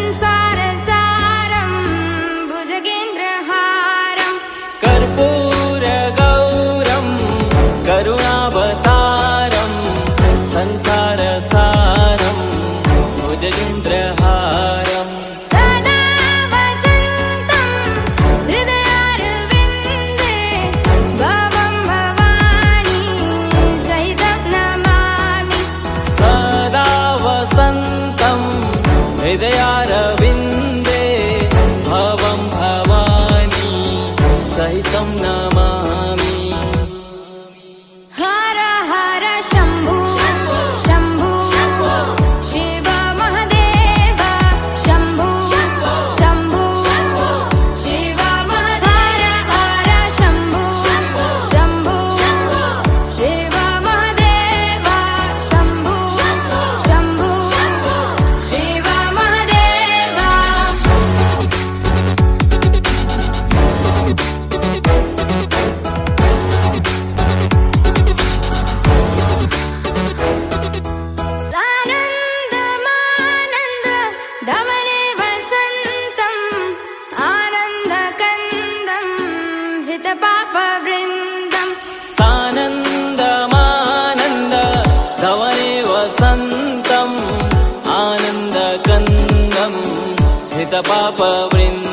inside. the Papa Brinda.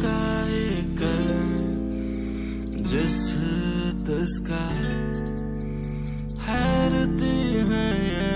का ये करम जिस तस्का हैरत है